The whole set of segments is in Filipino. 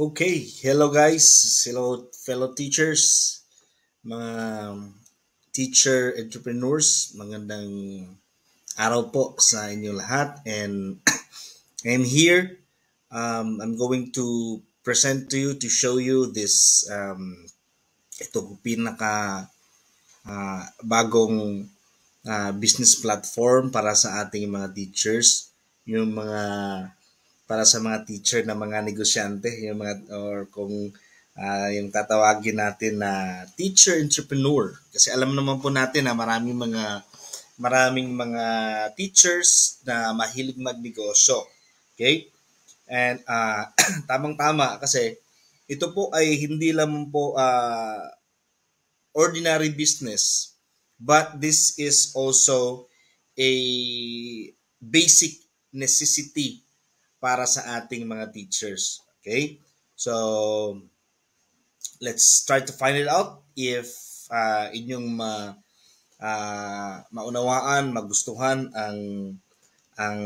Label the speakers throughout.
Speaker 1: Okay, hello guys, hello fellow teachers, mga teacher entrepreneurs, magandang araw po sa inyo lahat and I'm here. Um, I'm going to present to you to show you this um, ito pinaka uh, bagong uh, business platform para sa ating mga teachers, yung mga para sa mga teacher na mga negosyante, yung mga or kung uh, yung tatawagin natin na teacher entrepreneur. Kasi alam naman po natin na maraming mga maraming mga teachers na mahilig magnegosyo. Okay? And uh, tamang-tama kasi ito po ay hindi lang po uh, ordinary business but this is also a basic necessity para sa ating mga teachers. Okay? So, let's try to find it out if uh, inyong ma, uh, maunawaan, magustuhan ang ang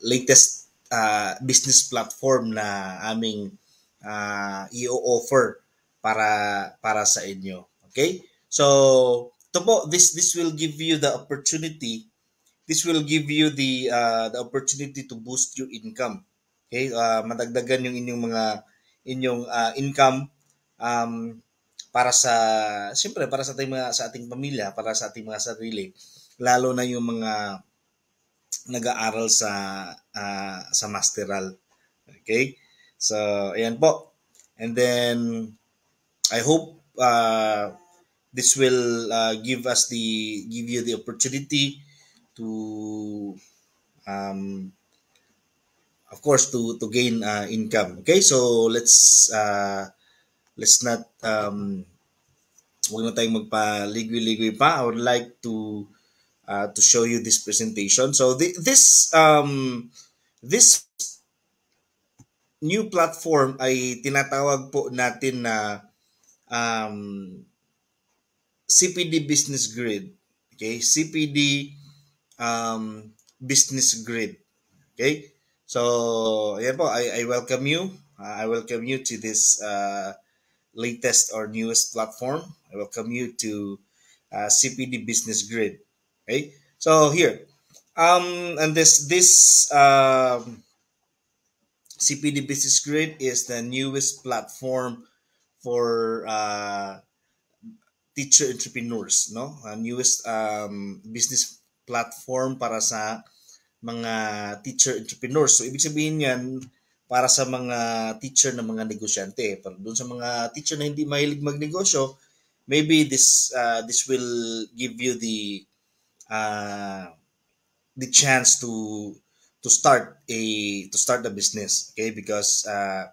Speaker 1: latest uh, business platform na aming uh, i-offer para para sa inyo. Okay? So, to po, this this will give you the opportunity this will give you the uh, the opportunity to boost your income Okay, uh, madagdagan yung inyong mga inyong uh, income um, para sa siyempre para sa ating mga sa ating pamilya, para sa ating mga sarili, lalo na yung mga nag-aaral sa uh, sa masteral. Okay? So, ayan po. And then I hope uh, this will uh, give us the give you the opportunity to um, of course to to gain uh, income. Okay so let's uh, let's not um huwag na tayong magpaligwi-ligwi pa. I would like to uh, to show you this presentation. So the, this um this new platform ay tinatawag po natin na um, CPD Business Grid. Okay CPD um, Business Grid. Okay So, ayan po, I, I welcome you. Uh, I welcome you to this uh, latest or newest platform. I welcome you to uh, CPD Business Grid. Okay, so here, um, and this this um, CPD Business Grid is the newest platform for uh, teacher entrepreneurs, no? Uh, newest um, business platform para sa mga teacher entrepreneurs. So, ibig sabihin yan, para sa mga teacher na mga negosyante. Para doon sa mga teacher na hindi mahilig magnegosyo, maybe this uh, this will give you the uh, the chance to to start a to start a business okay because uh,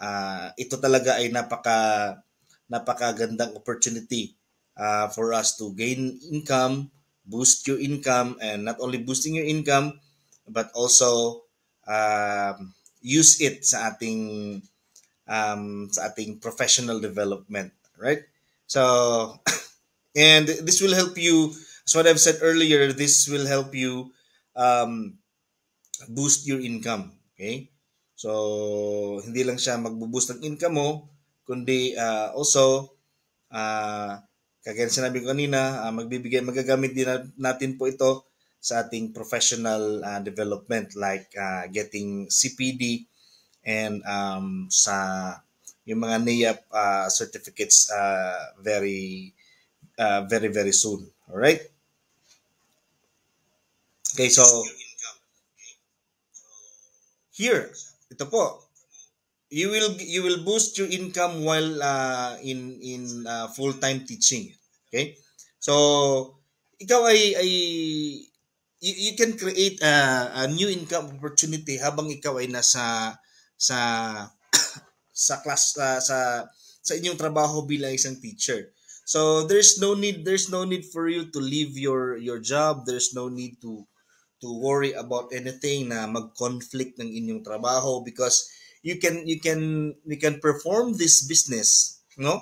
Speaker 1: uh, ito talaga ay napaka napakagandang opportunity uh, for us to gain income boost your income and not only boosting your income but also um, use it sa ating um, sa ating professional development right? So and this will help you as what I've said earlier this will help you um, boost your income okay? So hindi lang siya magbo-boost ng income mo kundi uh, also uh, kagaya sinabi ko kanina, uh, magbibigay, magagamit din natin po ito sa ating professional uh, development like uh, getting CPD and um, sa yung mga NAIAP uh, certificates uh, very uh, very very soon. All right? Okay, so here, ito po. You will you will boost your income while uh, in in uh, full-time teaching. Okay? So, ikaw ay, ay you, you can create a, a new income opportunity habang ikaw ay nasa sa sa class uh, sa sa inyong trabaho bilang isang teacher. So there's no need there's no need for you to leave your your job. There's no need to to worry about anything na mag-conflict ng inyong trabaho because you can you can you can perform this business, no?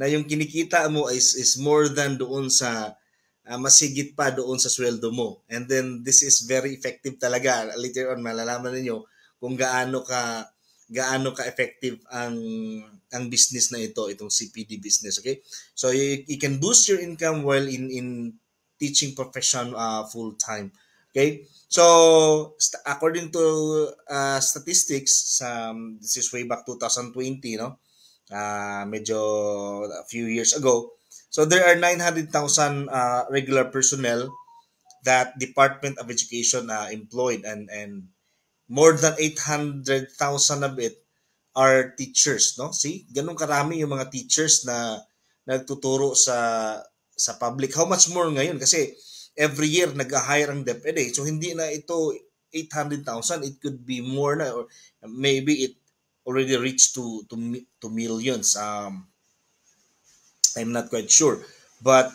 Speaker 1: na yung kinikita mo is, is more than doon sa uh, masigit pa doon sa sweldo mo. And then this is very effective talaga. Later on malalaman niyo kung gaano ka gaano ka-effective ang ang business na ito, itong CPD business, okay? So you, you can boost your income while in in teaching profession uh, full time. Okay? So st- according to uh, statistics um, this is way back 2020, no? Uh, medyo a few years ago. So there are 900,000 uh, regular personnel that Department of Education uh, employed and and more than 800,000 of it are teachers, no? See, ganun karami yung mga teachers na nagtuturo sa sa public. How much more ngayon kasi every year nag-hire ang DepEd eh. So hindi na ito 800,000, it could be more na or maybe it already reached to to to millions. Um I'm not quite sure. But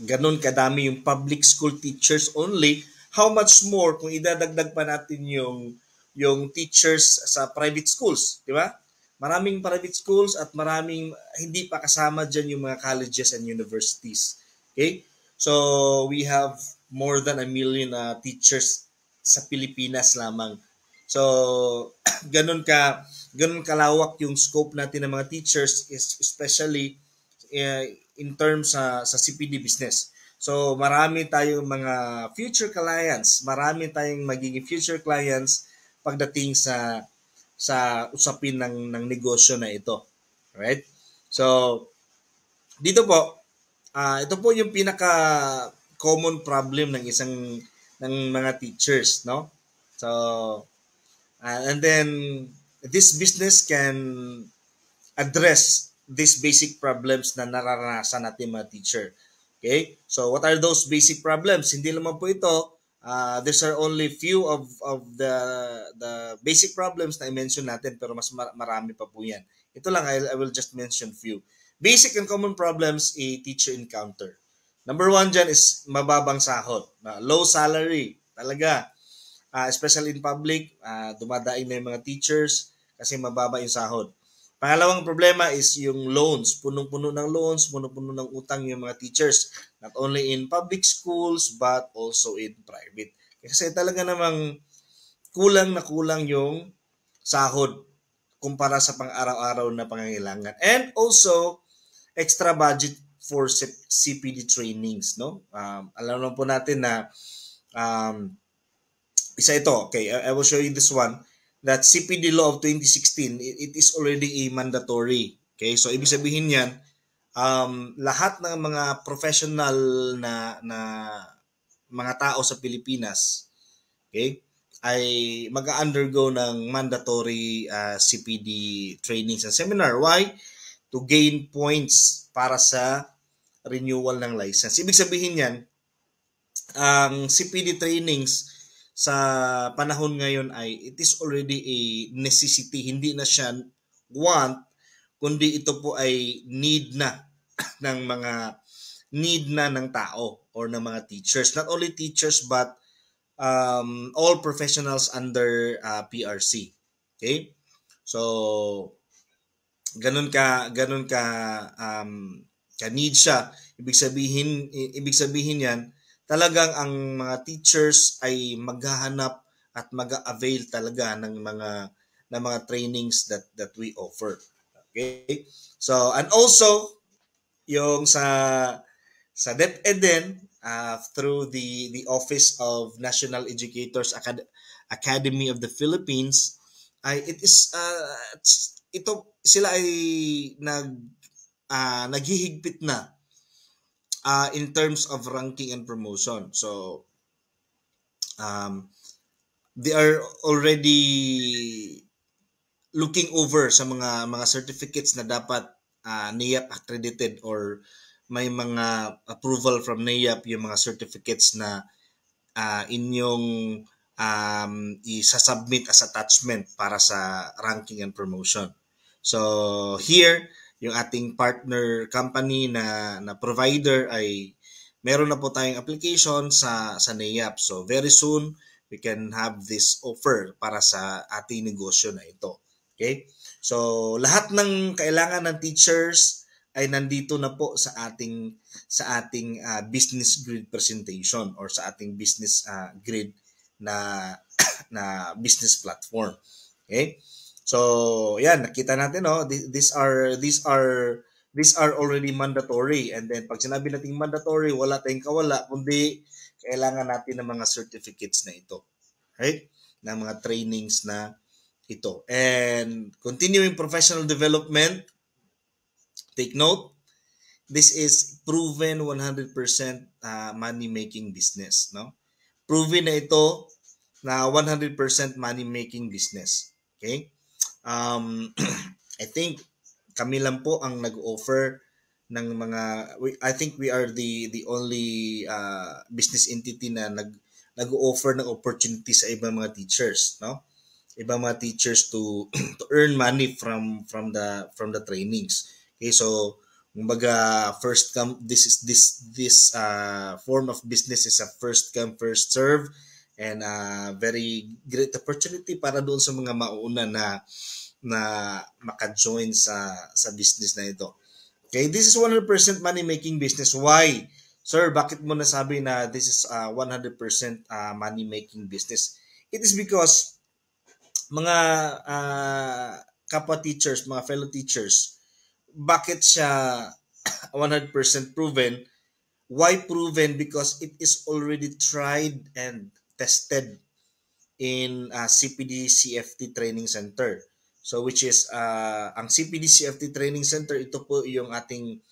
Speaker 1: ganun kadami yung public school teachers only. How much more kung idadagdag pa natin yung yung teachers sa private schools, di ba? Maraming private schools at maraming hindi pa kasama dyan yung mga colleges and universities. Okay? So, we have more than a million uh, teachers sa Pilipinas lamang. So, ganun ka ganun kalawak yung scope natin ng mga teachers especially uh, in terms sa uh, sa CPD business. So, marami tayong mga future clients, marami tayong magiging future clients pagdating sa sa usapin ng ng negosyo na ito. Right? So dito po uh, ito po yung pinaka common problem ng isang ng mga teachers, no? So uh, and then this business can address these basic problems na nararanasan natin mga teacher. Okay? So, what are those basic problems? Hindi naman po ito uh, these are only few of of the the basic problems na i-mention natin pero mas marami pa po yan. Ito lang, I, I will just mention few. Basic and common problems a teacher encounter. Number one dyan is mababang sahod. Low salary. Talaga. Uh, especially in public, uh, dumadaing na yung mga teachers kasi mababa yung sahod. Pangalawang problema is yung loans. Punong-puno ng loans, punong-puno ng utang yung mga teachers. Not only in public schools, but also in private. Kasi talaga namang kulang na kulang yung sahod kumpara sa pang-araw-araw na pangangailangan. And also, extra budget for CPD trainings. No? Um, alam naman po natin na um, isa ito. Okay, I, I will show you this one that CPD law of 2016, it, it is already a mandatory. Okay, so ibig sabihin niyan, um, lahat ng mga professional na, na mga tao sa Pilipinas, okay, ay mag-undergo ng mandatory uh, CPD trainings and seminar. Why? To gain points para sa renewal ng license. Ibig sabihin niyan, ang CPD trainings sa panahon ngayon ay it is already a necessity. Hindi na siya want, kundi ito po ay need na ng mga need na ng tao or ng mga teachers. Not only teachers but um, all professionals under uh, PRC. Okay? So, ganun ka ganun ka um, ka need siya. Ibig sabihin ibig sabihin 'yan talagang ang mga teachers ay maghahanap at mag-avail talaga ng mga ng mga trainings that that we offer. Okay? So, and also yung sa sa DepEd din uh, through the the Office of National Educators Acad- Academy of the Philippines ay it is uh, ito sila ay nag uh, naghihigpit na uh, in terms of ranking and promotion. So, um, they are already looking over sa mga mga certificates na dapat uh, NIAP accredited or may mga approval from NIAP yung mga certificates na uh, inyong um, isa-submit as attachment para sa ranking and promotion. So here, yung ating partner company na, na provider ay meron na po tayong application sa, sa NAYAP. So very soon, we can have this offer para sa ating negosyo na ito. Okay? So lahat ng kailangan ng teachers ay nandito na po sa ating sa ating uh, business grid presentation or sa ating business uh, grid na na business platform. Okay? So, yan, nakita natin, no? These are, these are, these are already mandatory. And then, pag sinabi natin mandatory, wala tayong kawala, kundi kailangan natin ng mga certificates na ito. Right? Ng mga trainings na ito. And continuing professional development, take note, this is proven 100% uh, money-making business. No? Proven na ito na 100% money-making business. Okay? Um, I think kami lang po ang nag-offer ng mga we, I think we are the the only uh, business entity na nag nag-offer ng opportunity sa ibang mga teachers, no? Ibang mga teachers to to earn money from from the from the trainings. Okay, so kumbaga first come this is this this uh, form of business is a first come first serve and uh, very great opportunity para doon sa mga mauna na na maka-join sa sa business na ito. Okay, this is 100% money making business. Why? Sir, bakit mo nasabi na this is uh, 100% uh, money making business? It is because mga uh, kapwa teachers, mga fellow teachers, bakit siya 100% proven? Why proven? Because it is already tried and tested in uh, CPD CFT Training Center. So which is uh, ang CPD CFT Training Center, ito po yung ating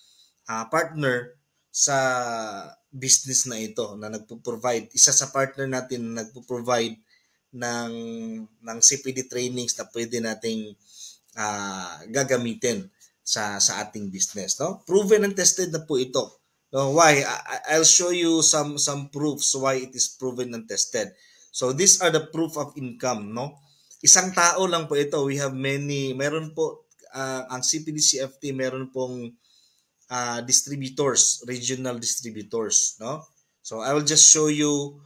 Speaker 1: uh, partner sa business na ito na nagpo-provide. Isa sa partner natin na nagpo-provide ng ng CPD trainings na pwede nating uh, gagamitin sa sa ating business, no? Proven and tested na po ito. No, why? I, I'll show you some some proofs why it is proven and tested. So these are the proof of income, no? Isang tao lang po ito. We have many, meron po, uh, ang CPD-CFT, meron pong uh, distributors, regional distributors, no? So I will just show you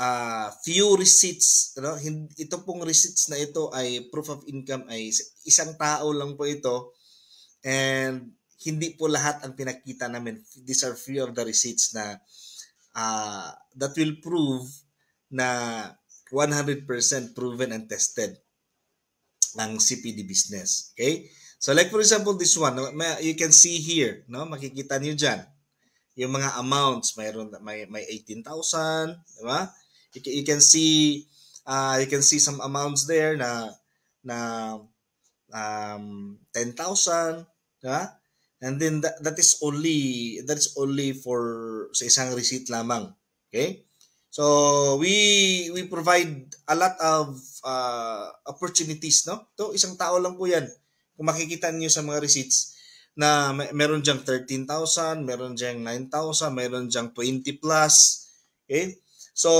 Speaker 1: uh, few receipts, no? Ito pong receipts na ito ay proof of income ay isang tao lang po ito and hindi po lahat ang pinakita namin. These are few of the receipts na uh, that will prove na 100% proven and tested ang CPD business. Okay? So like for example, this one, you can see here, no? Makikita niyo diyan yung mga amounts, mayroon may may 18,000, di ba? You, you can see uh, you can see some amounts there na na um 10,000, di ba? And then that, that is only that is only for sa isang receipt lamang. Okay? So we we provide a lot of uh, opportunities, no? To isang tao lang po 'yan. Kung makikita niyo sa mga receipts na may, meron diyang 13,000, meron diyang 9,000, meron diyang 20 plus. Okay? So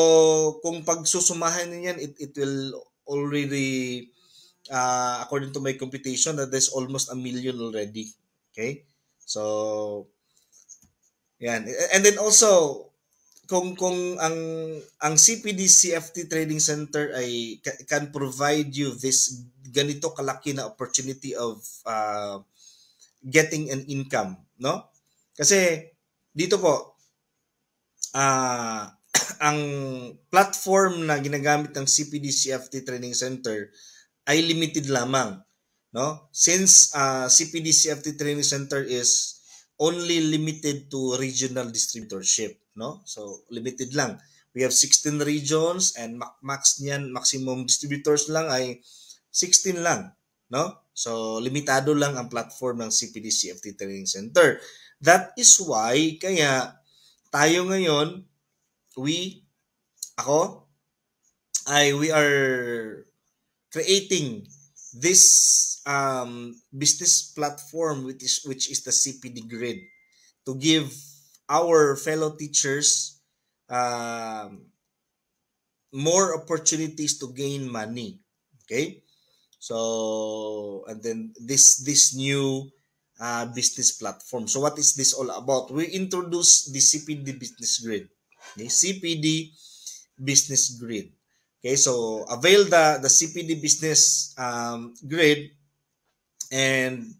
Speaker 1: kung pagsusumahan niyo yan, it, it will already uh, according to my computation that there's almost a million already. Okay? So yan. And then also kung kung ang ang CPD CFT Trading Center ay can provide you this ganito kalaki na opportunity of uh, getting an income, no? Kasi dito po uh, ang platform na ginagamit ng CPD CFT Training Center ay limited lamang, no? Since uh, CPD CFT Training Center is only limited to regional distributorship no? So, limited lang. We have 16 regions and max niyan, maximum distributors lang ay 16 lang, no? So, limitado lang ang platform ng CPD CFT Training Center. That is why, kaya tayo ngayon, we, ako, ay we are creating this um, business platform which is which is the CPD grid to give our fellow teachers um, more opportunities to gain money. Okay, so and then this this new uh, business platform. So what is this all about? We introduce the CPD Business Grid. Okay, CPD Business Grid. Okay, so avail the the CPD Business um, Grid, and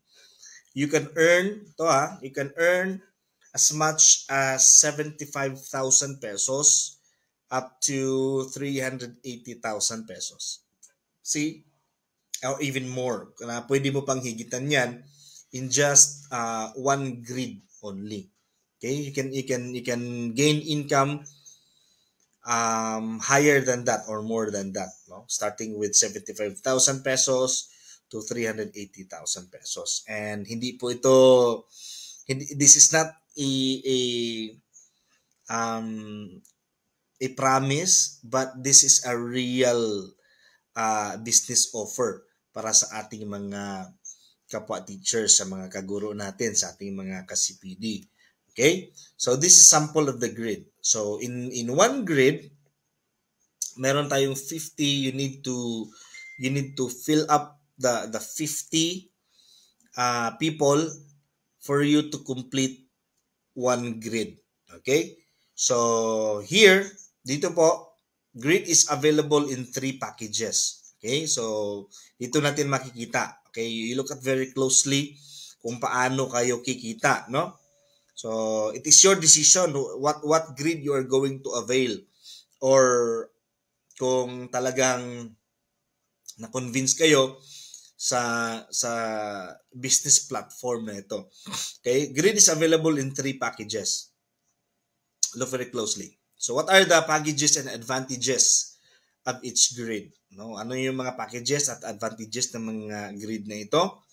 Speaker 1: you can earn to ha, you can earn as much as 75,000 pesos up to 380,000 pesos. See? or even more. Na pwede mo pang higitan yan in just uh, one grid only. Okay, you can you can you can gain income um, higher than that or more than that, no? Starting with 75,000 pesos to 380,000 pesos. And hindi po ito hindi, this is not a a um a promise but this is a real uh, business offer para sa ating mga kapwa teachers, sa mga kaguro natin, sa ating mga ka-CPD. Okay? So this is sample of the grid. So in in one grid, meron tayong 50, you need to you need to fill up the the 50 uh, people for you to complete one grid. Okay? So here, dito po, grid is available in three packages. Okay? So dito natin makikita. Okay? You look at very closely kung paano kayo kikita, no? So it is your decision what what grid you are going to avail or kung talagang na-convince kayo sa sa business platform na ito. Okay? Grid is available in three packages. Look very closely. So what are the packages and advantages of each grid? No, ano yung mga packages at advantages ng mga grid na ito?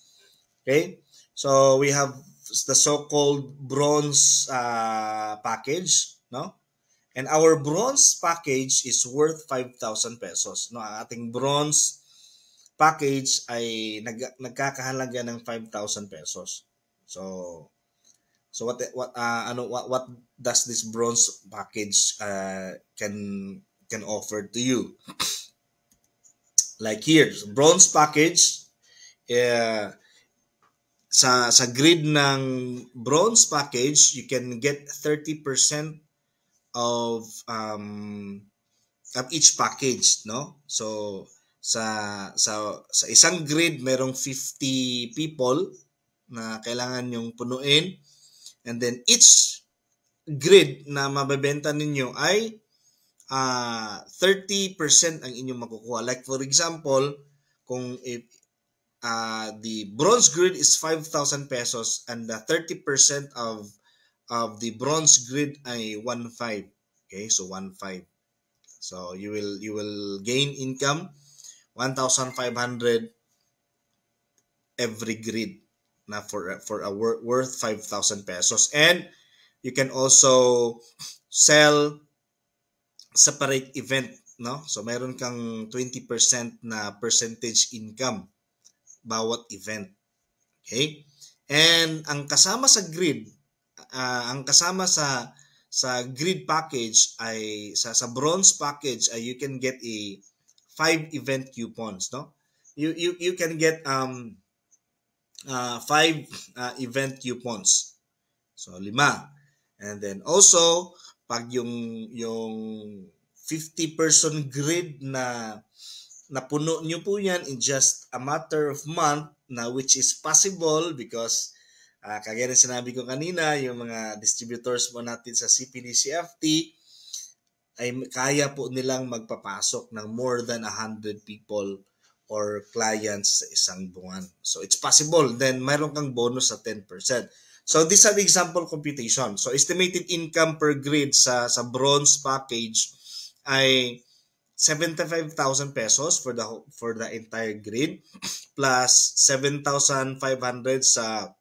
Speaker 1: Okay? So we have the so-called bronze uh, package, no? And our bronze package is worth 5,000 pesos. No, ang ating bronze package ay nag, nagkakahalaga ng 5,000 pesos. So so what what uh, ano what what does this bronze package uh, can can offer to you? like here, bronze package uh, sa sa grid ng bronze package, you can get 30% of um of each package, no? So sa sa sa isang grid merong 50 people na kailangan yung punuin and then each grid na mabebenta ninyo ay uh, ah, 30% ang inyong makukuha. Like for example, kung if uh, the bronze grid is 5,000 pesos and the 30% of of the bronze grid ay 1.5 okay so 1.5 so you will you will gain income 1,500 every grid na for for a worth 5,000 pesos. And you can also sell separate event no? So meron kang 20% na percentage income bawat event. Okay? And ang kasama sa grid, uh, ang kasama sa sa grid package ay sa sa bronze package ay you can get a five event coupons, no? You you you can get um uh, five uh, event coupons. So lima. And then also pag yung yung 50 person grid na napuno nyo po yan in just a matter of month na which is possible because uh, kagaya ng sinabi ko kanina, yung mga distributors mo natin sa CPD CFT ay kaya po nilang magpapasok ng more than 100 people or clients sa isang buwan. So it's possible. Then mayroon kang bonus sa 10%. So this is an example computation. So estimated income per grid sa sa bronze package ay 75,000 pesos for the for the entire grid plus 7,500 sa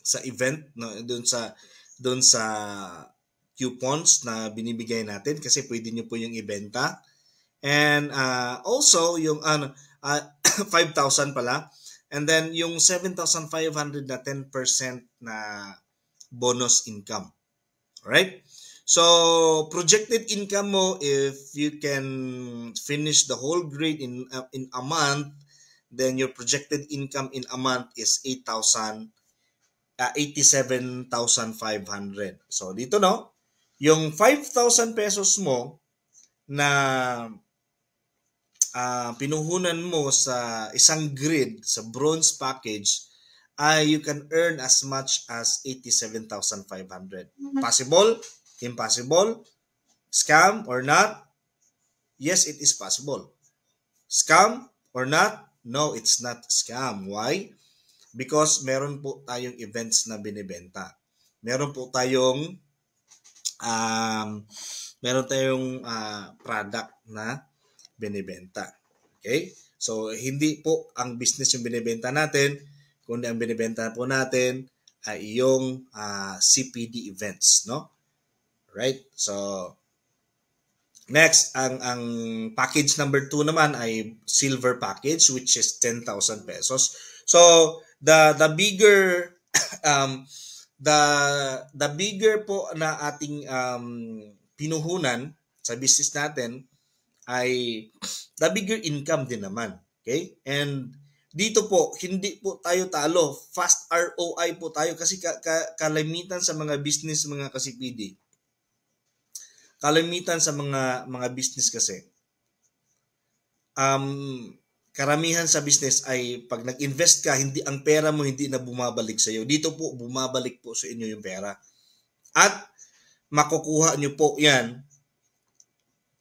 Speaker 1: sa event no doon sa doon sa coupons na binibigay natin kasi pwede niyo po yung ibenta. And uh, also yung ano uh, 5,000 pala. And then yung 7,500 na 10% na bonus income. Alright? So, projected income mo, if you can finish the whole grade in, uh, in a month, then your projected income in a month is 8,000, uh, 87,500. So, dito no, yung 5,000 pesos mo na uh, pinuhunan mo sa isang grid, sa bronze package, ay uh, you can earn as much as 87,500. Possible? Impossible? Scam or not? Yes, it is possible. Scam or not? No, it's not scam. Why? Because meron po tayong events na binibenta. Meron po tayong um, meron tayong uh, product na binibenta. Okay? So, hindi po ang business yung binibenta natin, kundi ang binibenta po natin ay yung uh, ah, CPD events, no? Right? So, next, ang ang package number 2 naman ay silver package which is 10,000 pesos. So, the the bigger um the the bigger po na ating um pinuhunan sa business natin ay the bigger income din naman. Okay? And dito po, hindi po tayo talo. Fast ROI po tayo kasi ka, ka, kalimitan sa mga business, mga kasipidi. Kalimitan sa mga mga business kasi. Um, karamihan sa business ay pag nag-invest ka, hindi ang pera mo hindi na bumabalik sa iyo. Dito po bumabalik po sa inyo yung pera. At makukuha nyo po 'yan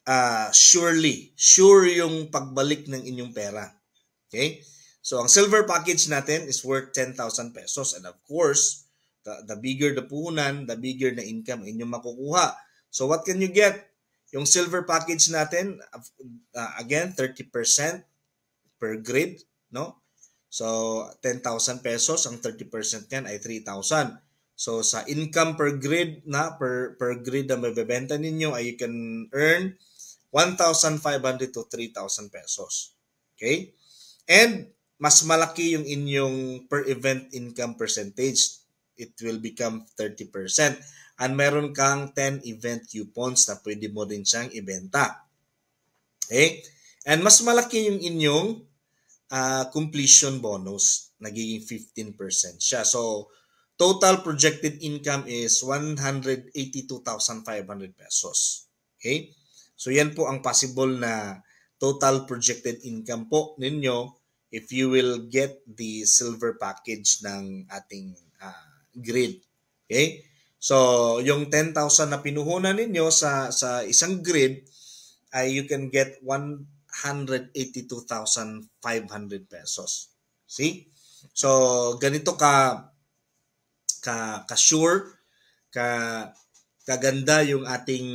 Speaker 1: uh, surely, sure yung pagbalik ng inyong pera. Okay? So, ang silver package natin is worth 10,000 pesos. And of course, the, the bigger the puhunan, the bigger na income inyong makukuha. So, what can you get? Yung silver package natin, uh, again, 30% per grid, no? So, 10,000 pesos, ang 30% yan ay 3,000. So, sa income per grid na, per, per grid na mabebenta ninyo, ay you can earn 1,500 to 3,000 pesos. Okay? And mas malaki yung inyong per event income percentage. It will become 30%. And meron kang 10 event coupons na pwede mo din siyang ibenta. Okay? And mas malaki yung inyong uh, completion bonus. Nagiging 15% siya. So, total projected income is 182,500 pesos. Okay? So yan po ang possible na total projected income po ninyo if you will get the silver package ng ating uh, grid. Okay? So, yung 10,000 na pinuhunan ninyo sa sa isang grid ay you can get 182,500 pesos. See? So, ganito ka ka ka sure ka kaganda yung ating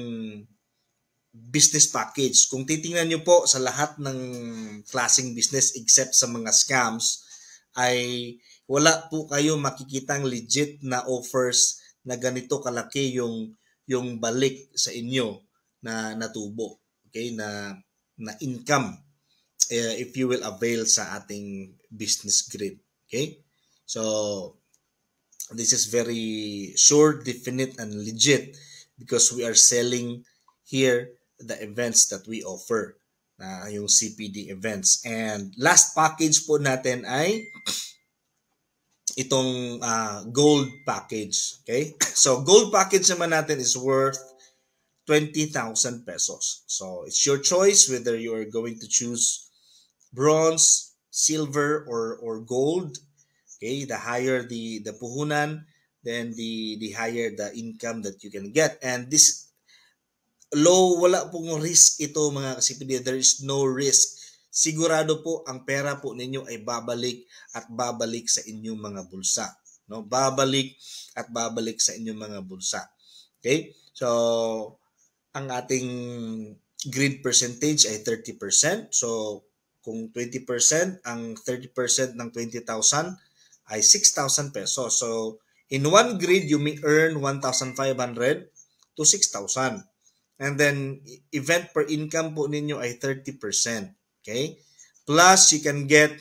Speaker 1: business package. Kung titingnan nyo po sa lahat ng klaseng business except sa mga scams, ay wala po kayo makikitang legit na offers na ganito kalaki yung yung balik sa inyo na natubo. Okay? Na na income uh, if you will avail sa ating business grid. Okay? So this is very sure, definite and legit because we are selling here the events that we offer na uh, yung CPD events. And last package po natin ay itong uh, gold package. Okay? So gold package naman natin is worth 20,000 pesos. So it's your choice whether you are going to choose bronze, silver or or gold. Okay? The higher the the puhunan, then the the higher the income that you can get. And this low, wala pong risk ito mga kasipidi. There is no risk. Sigurado po ang pera po ninyo ay babalik at babalik sa inyong mga bulsa. No? Babalik at babalik sa inyong mga bulsa. Okay? So, ang ating grid percentage ay 30%. So, kung 20%, ang 30% ng 20,000 ay 6,000 pesos. So, in one grid, you may earn 1,500 to 6,000. And then, event per income po ninyo ay 30%. Okay? Plus, you can get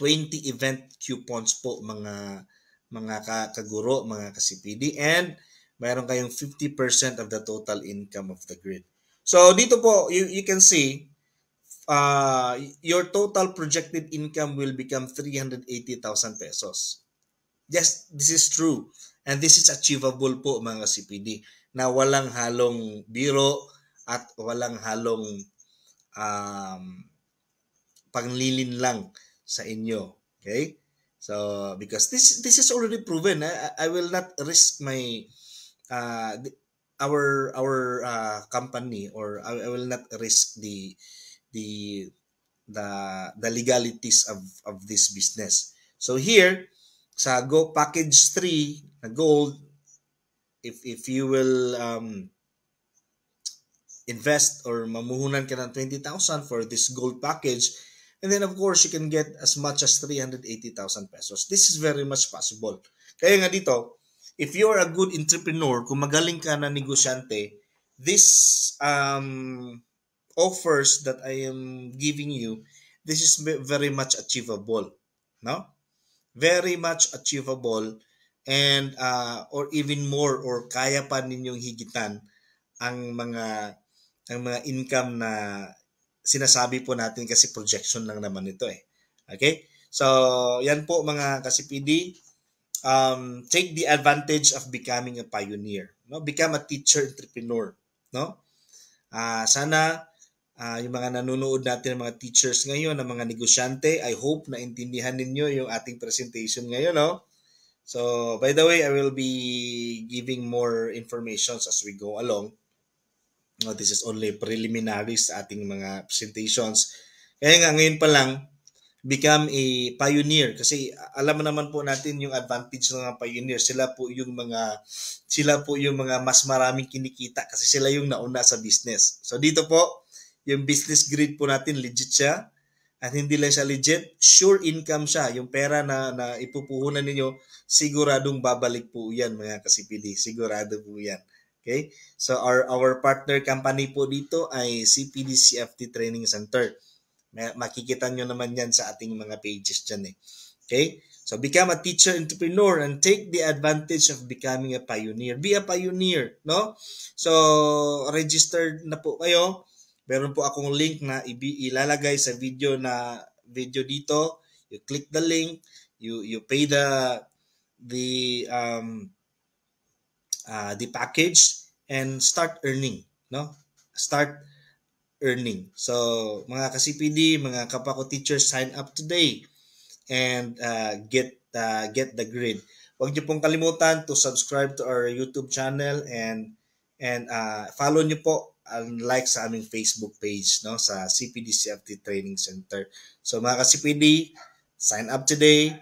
Speaker 1: 20 event coupons po mga mga kaguro, mga ka-CPD and mayroon kayong 50% of the total income of the grid. So dito po you, you can see uh, your total projected income will become 380,000 pesos. Yes, this is true and this is achievable po mga CPD na walang halong biro at walang halong um, panglilin lang sa inyo. Okay? So, because this this is already proven, I, I will not risk my uh, our our uh, company or I, I will not risk the the the the legalities of of this business. So here sa Go Package 3 na gold if if you will um, invest or mamuhunan ka ng 20,000 for this gold package and then of course you can get as much as 380,000 pesos. This is very much possible. Kaya nga dito, if you are a good entrepreneur, kung magaling ka na negosyante, this um, offers that I am giving you, this is very much achievable. No? Very much achievable and uh, or even more or kaya pa ninyong higitan ang mga ang mga income na sinasabi po natin kasi projection lang naman ito eh. Okay? So, yan po mga kasi PD um, take the advantage of becoming a pioneer. No? Become a teacher entrepreneur. No? Uh, sana uh, yung mga nanonood natin ng mga teachers ngayon, ng mga negosyante, I hope na intindihan ninyo yung ating presentation ngayon. No? So, by the way, I will be giving more informations as we go along. No, this is only preliminary sa ating mga presentations. Kaya nga ngayon pa lang, become a pioneer. Kasi alam naman po natin yung advantage ng mga pioneer. Sila po yung mga sila po yung mga mas maraming kinikita kasi sila yung nauna sa business. So dito po yung business grid po natin legit siya. At hindi lang siya legit sure income siya. Yung pera na, na ipupuhunan ninyo siguradong babalik po yan mga kasipili. Sigurado po yan okay so our our partner company po dito ay CPD CFT Training Center Makikita nyo naman yan sa ating mga pages dyan eh. Okay? So become a teacher entrepreneur and take the advantage of becoming a pioneer. Be a pioneer, no? So registered na po kayo. Meron po akong link na ilalagay sa video na video dito. You click the link, you you pay the the um uh, the package and start earning, no? Start earning. So, mga ka-CPD, mga kapako teachers, sign up today and uh, get uh, get the grid. Huwag niyo pong kalimutan to subscribe to our YouTube channel and and uh, follow niyo po and like sa aming Facebook page no sa CPD CFT Training Center. So mga ka-CPD, sign up today,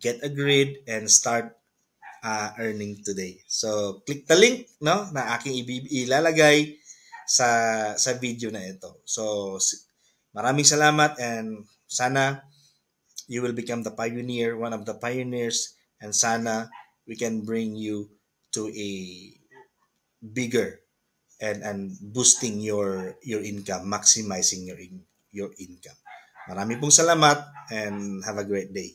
Speaker 1: get a grid and start uh, earning today. So click the link no na aking ilalagay sa sa video na ito. So maraming salamat and sana you will become the pioneer, one of the pioneers and sana we can bring you to a bigger and and boosting your your income, maximizing your in, your income. Maraming pong salamat and have a great day.